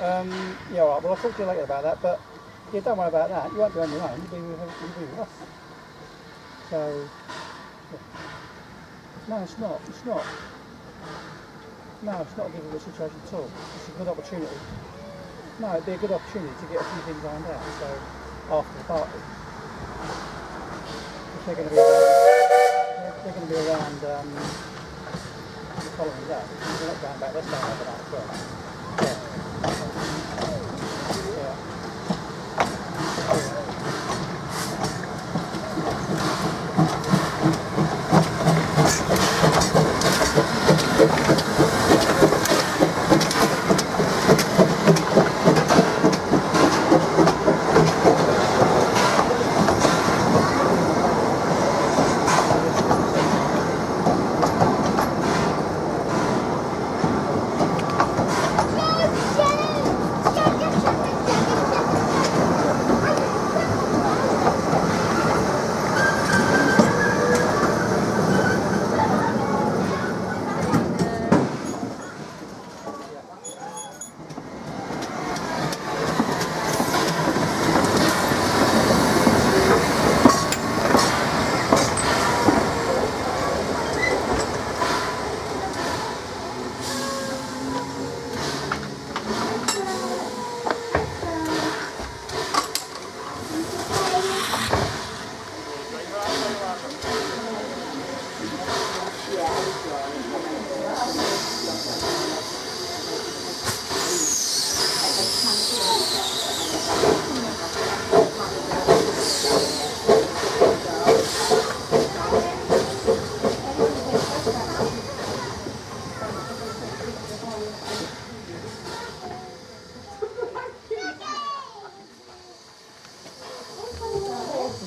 Um, yeah, all right. Well, I'll talk to you later about that. But yeah, don't worry about that. You won't be on your own. You'll be with, you'll be with us. So, yeah. no, it's not. It's not. No, it's not a difficult situation at all. It's a good opportunity. No, it'd be a good opportunity to get a few things ironed out. So, after the party, if they're going to be around, they're, going to be around um, the following day. We're not going back. Let's go as well.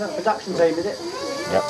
That the production team, is it? Yep.